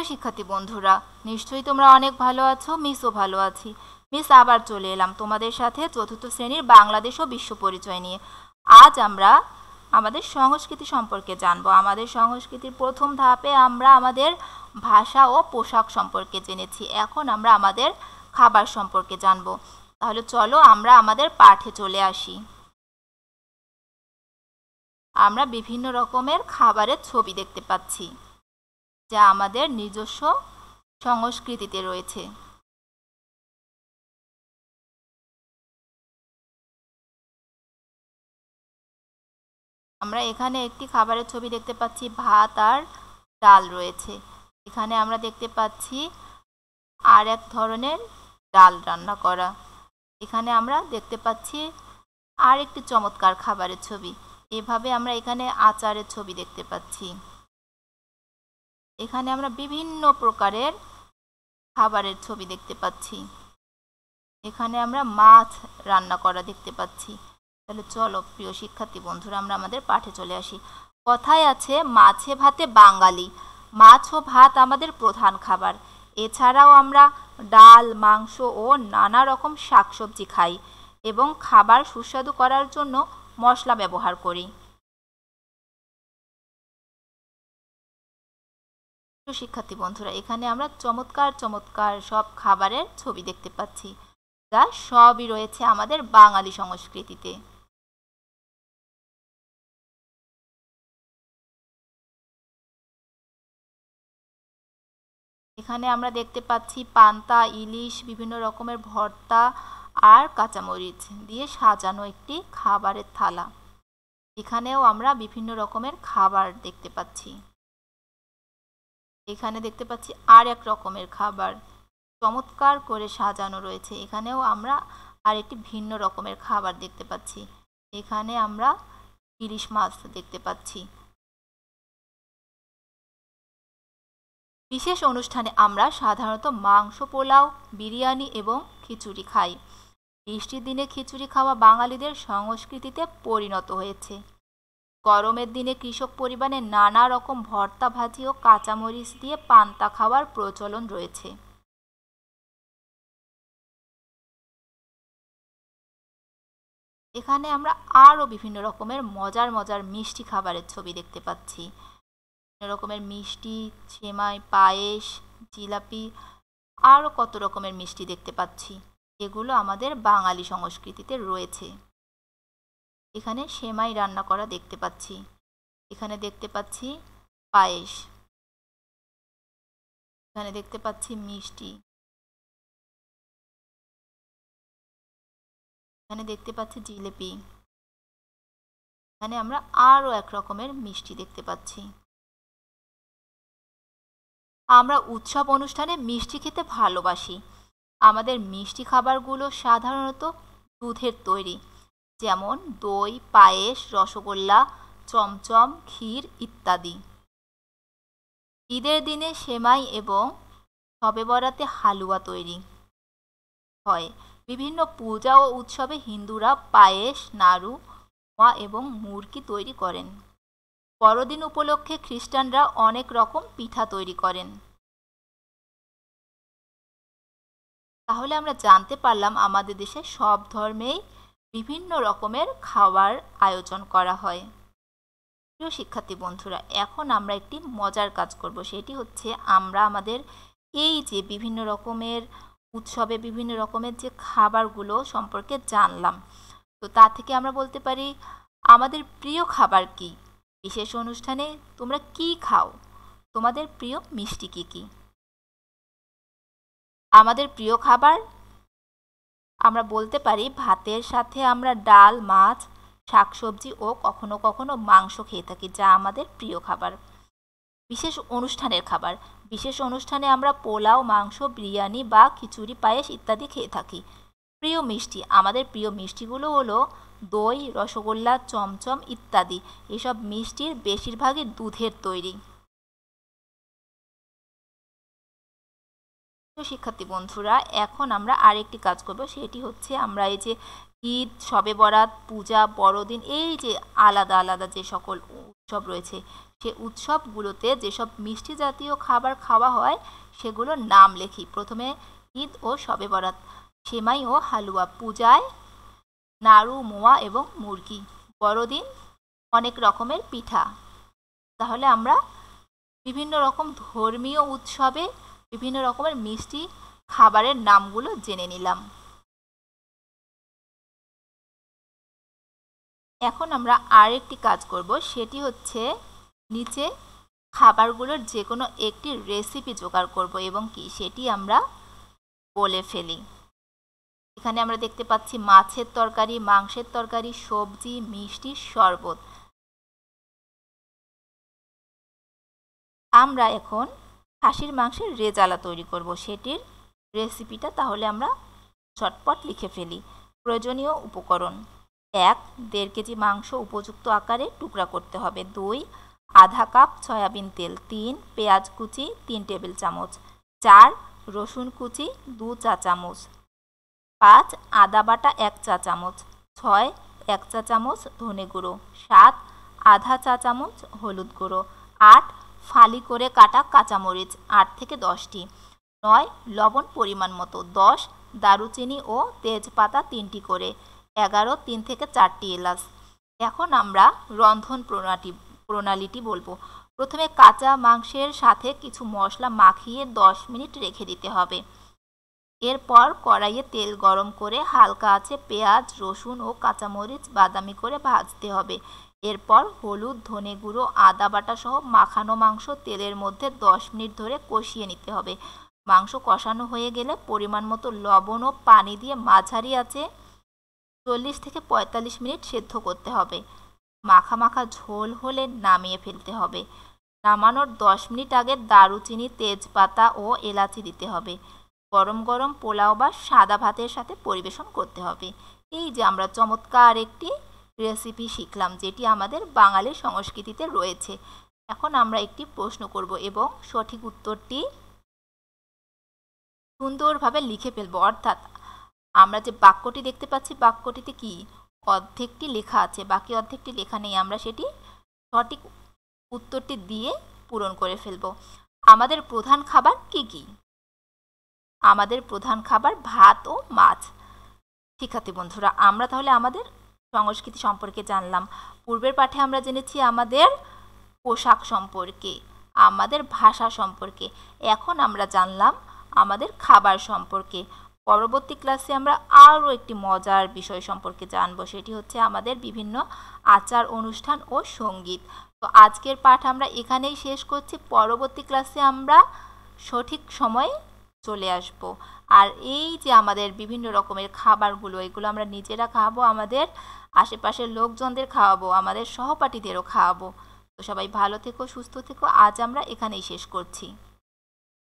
প্রিয় শিক্ষার্থী বন্ধুরা, নিশ্চয়ই তোমরা অনেক ভালো আছো মিসও ভালো আছি। মিস আবার চলে এলাম তোমাদের সাথে চতুর্থ শ্রেণির বাংলাদেশ ও বিশ্ব পরিচয় নিয়ে। আজ আমরা আমাদের সংস্কৃতি সম্পর্কে জানব। আমাদের সংস্কৃতির প্রথম ধাপে আমরা আমাদের ভাষা ও পোশাক সম্পর্কে জেনেছি। এখন আমরা আমাদের খাবার সম্পর্কে জানব। তাহলে চলো আমরা আমাদের পাঠে চলে আসি। আমরা বিভিন্ন রকমের খাবারের ছবি দেখতে পাচ্ছি। যা আমাদের নিজস্ব সংস্কৃতিতে রয়েছে। আমরা এখানে একটি খাবারের ছবি দেখতে পাচ্ছি, ভাত আর ডাল রয়েছে। এখানে আমরা দেখতে পাচ্ছি আর এক ধরনের ডাল রান্না করা। এখানে আমরা দেখতে পাচ্ছি আর একটি চমৎকার খাবারের ছবি। এভাবে আমরা এখানে আচারের ছবি দেখতে পাচ্ছি। এখানে আমরা বিভিন্ন প্রকারের খাবারের ছবি দেখতে পাচ্ছি। এখানে আমরা মাছ রান্না করা দেখতে পাচ্ছি। তাহলে চলো, প্রিয় শিক্ষার্থী বন্ধুরা, আমরা আমাদের পাঠে চলে আসি। কথায় আছে, মাছে ভাতে বাঙালি। মাছ ও ভাত আমাদের প্রধান খাবার। এছাড়াও আমরা ডাল, মাংস ও নানা রকম শাকসবজি খাই এবং খাবার সুস্বাদু করার জন্য মশলা ব্যবহার করি। শিক্ষার্থী বন্ধুরা, এখানে আমরা চমৎকার চমৎকার সব খাবারের ছবি দেখতে পাচ্ছি, যা সবই রয়েছে আমাদের বাঙালি সংস্কৃতিতে। এখানে আমরা দেখতে পাচ্ছি পান্তা, ইলিশ, বিভিন্ন রকমের ভর্তা আর কাঁচামরিচ দিয়ে সাজানো একটি খাবারের থালা। এখানেও আমরা বিভিন্ন রকমের খাবার দেখতে পাচ্ছি। এখানে দেখতে পাচ্ছি আর এক রকমের খাবার। চমৎকার করে সাজানো রয়েছে। এখানেও আমরা আর একটি ভিন্ন রকমের খাবার দেখতে পাচ্ছি। এখানে আমরা ইলিশ মাছ দেখতে পাচ্ছি। বিশেষ অনুষ্ঠানে আমরা সাধারণত মাংস, পোলাও, বিরিয়ানি এবং খিচুড়ি খাই। বৃষ্টির দিনে খিচুড়ি খাওয়া বাঙালিদের সংস্কৃতিতে পরিণত হয়েছে। গরমের দিনে কৃষক পরিবারে নানা রকম ভর্তা ভাজি ও কাঁচামরিচ দিয়ে পান্তা খাওয়ার প্রচলন রয়েছে। এখানে আমরা আরও বিভিন্ন রকমের মজার মজার মিষ্টি খাবারের ছবি দেখতে পাচ্ছি। বিভিন্ন রকমের মিষ্টি সেমাই পায়েস, জিলাপি, আরও কত রকমের মিষ্টি দেখতে পাচ্ছি, এগুলো আমাদের বাঙালি সংস্কৃতিতে রয়েছে। এখানে সেমাই রান্না করা দেখতে পাচ্ছি। এখানে দেখতে পাচ্ছি পায়েস। এখানে দেখতে পাচ্ছি মিষ্টি। এখানে দেখতে পাচ্ছি জিলেপি। এখানে আমরা আরও এক রকমের মিষ্টি দেখতে পাচ্ছি। আমরা উৎসব অনুষ্ঠানে মিষ্টি খেতে ভালোবাসি। আমাদের মিষ্টি খাবারগুলো সাধারণত দুধের তৈরি। যেমন দই, পায়েস, রসগোল্লা, চমচম, ক্ষীর ইত্যাদি। ঈদের দিনে সেমাই এবং সবে বরাতে হালুয়া তৈরি হয়। বিভিন্ন পূজা ও উৎসবে হিন্দুরা পায়েস, নাড়ু মা এবং মুরগি তৈরি করেন। বড়দিন উপলক্ষে খ্রিস্টানরা অনেক রকম পিঠা তৈরি করেন। তাহলে আমরা জানতে পারলাম আমাদের দেশে সব ধর্মেই বিভিন্ন রকমের খাবার আয়োজন করা হয়। প্রিয় শিক্ষার্থী বন্ধুরা, এখন আমরা একটি মজার কাজ করব। সেটি হচ্ছে আমরা আমাদের এই যে বিভিন্ন রকমের উৎসবে বিভিন্ন রকমের যে খাবারগুলো সম্পর্কে জানলাম, তো তা থেকে আমরা বলতে পারি আমাদের প্রিয় খাবার কি? বিশেষ অনুষ্ঠানে তোমরা কি খাও? তোমাদের প্রিয় মিষ্টি কী কী? আমাদের প্রিয় খাবার আমরা বলতে পারি ভাতের সাথে আমরা ডাল, মাছ, শাকসবজি ও কখনো কখনো মাংস খেয়ে থাকি, যা আমাদের প্রিয় খাবার। বিশেষ অনুষ্ঠানের খাবার। বিশেষ অনুষ্ঠানে আমরা পোলাও, মাংস, বিরিয়ানি বা খিচুড়ি, পায়েস ইত্যাদি খেয়ে থাকি। প্রিয় মিষ্টি। আমাদের প্রিয় মিষ্টিগুলো হলো দই, রসগোল্লা, চমচম ইত্যাদি। এসব মিষ্টির বেশিরভাগই দুধের তৈরি। শিক্ষার্থী বন্ধুরা, এখন আমরা আরেকটি কাজ করব, সেটি হচ্ছে আমরা এই যে ঈদ, শবে বরাত, পূজা, বড়দিন, এই যে আলাদা আলাদা যে সকল উৎসব রয়েছে, সে উৎসবগুলোতে যেসব মিষ্টি জাতীয় খাবার খাওয়া হয়, সেগুলোর নাম লেখি। প্রথমে ঈদ ও শবে বরাত, সেমাই ও হালুয়া, পূজায় নাড়ু, মোয়া এবং মুরগি, বড়দিন অনেক রকমের পিঠা। তাহলে আমরা বিভিন্ন রকম ধর্মীয় উৎসবে বিভিন্ন রকমের মিষ্টি খাবারের নামগুলো জেনে নিলাম। এখন আমরা আরেকটি কাজ করব, সেটি হচ্ছে নিচে খাবারগুলোর যে কোনো একটি রেসিপি জোগাড় করব এবং কি সেটি আমরা বলে ফেলি। এখানে আমরা দেখতে পাচ্ছি মাছের তরকারি, মাংসের তরকারি, সবজি, মিষ্টি, শরবত। আমরা এখন খাসির মাংসের রেজালা তৈরি করব। সেটির রেসিপিটা তাহলে আমরা চটপট লিখে ফেলি। প্রয়োজনীয় উপকরণ। এক, দেড় কেজি মাংস উপযুক্ত আকারে টুকরা করতে হবে। দুই, আধা কাপ সয়াবিন তেল। তিন, পেঁয়াজ কুচি, তিন টেবিল চামচ। চার, রসুন কুচি, দু চা চামচ। পাঁচ, আদা বাটা এক চা চামচ। ছয়, এক চা চামচ ধনে গুঁড়ো। সাত, আধা চা চামচ হলুদ গুঁড়ো। আট ফালি করে কাটা কাঁচামরিচ আট থেকে দশটি, নয় লবণ পরিমাণ মতো, দশ দারুচিনি ও তেজপাতা তিনটি করে, এগারো তিন থেকে চারটি এলাচ। এখন আমরা রন্ধন প্রণালী প্রণালীটি বলব। প্রথমে কাঁচা মাংসের সাথে কিছু মশলা মাখিয়ে দশ মিনিট রেখে দিতে হবে। এরপর কড়াইয়ে তেল গরম করে হালকা আছে পেঁয়াজ, রসুন ও কাঁচামরিচ বাদামি করে ভাজতে হবে। এরপর হলুদ, ধনে গুঁড়ো, আদা বাটা সহ মাখানো মাংস তেলের মধ্যে দশ মিনিট ধরে কষিয়ে নিতে হবে। মাংস কষানো হয়ে গেলে পরিমাণ মতো লবণ ও পানি দিয়ে মাঝারি আছে চল্লিশ থেকে পঁয়তাল্লিশ মিনিট সেদ্ধ করতে হবে। মাখা মাখা ঝোল হলে নামিয়ে ফেলতে হবে। নামানোর দশ মিনিট আগে দারুচিনি, তেজপাতা ও এলাচি দিতে হবে। গরম গরম পোলাও বা সাদা ভাতের সাথে পরিবেশন করতে হবে। এই যে আমরা চমৎকার একটি রেসিপি শিখলাম যেটি আমাদের বাঙালি সংস্কৃতিতে রয়েছে। এখন আমরা একটি প্রশ্ন করব এবং সঠিক উত্তরটি সুন্দরভাবে লিখে ফেলব। অর্থাৎ আমরা যে বাক্যটি দেখতে পাচ্ছি, বাক্যটিতে কি? অর্ধেকটি লেখা আছে, বাকি অর্ধেকটি লেখা নেই। আমরা সেটি সঠিক উত্তরটি দিয়ে পূরণ করে ফেলব। আমাদের প্রধান খাবার কি কি? আমাদের প্রধান খাবার ভাত ও মাছ। শিক্ষার্থী বন্ধুরা, আমরা তাহলে আমাদের সংস্কৃতি সম্পর্কে জানলাম। পূর্বের পাঠে আমরা জেনেছি আমাদের পোশাক সম্পর্কে, আমাদের ভাষা সম্পর্কে। এখন আমরা জানলাম আমাদের খাবার সম্পর্কে। পরবর্তী ক্লাসে আমরা আরও একটি মজার বিষয় সম্পর্কে জানব, সেটি হচ্ছে আমাদের বিভিন্ন আচার, অনুষ্ঠান ও সংগীত। তো আজকের পাঠ আমরা এখানেই শেষ করছি। পরবর্তী ক্লাসে আমরা সঠিক সময়ে চলে আসব। আর এই যে আমাদের বিভিন্ন রকমের খাবারগুলো, এগুলো আমরা নিজেরা খাওয়াবো আমাদের আশেপাশের লোকজনদের খাওয়াবো, আমাদের সহপাঠীদেরও খাওয়াবো। তো সবাই ভালো থেকো, সুস্থ থেকো। আজ আমরা এখানেই শেষ করছি।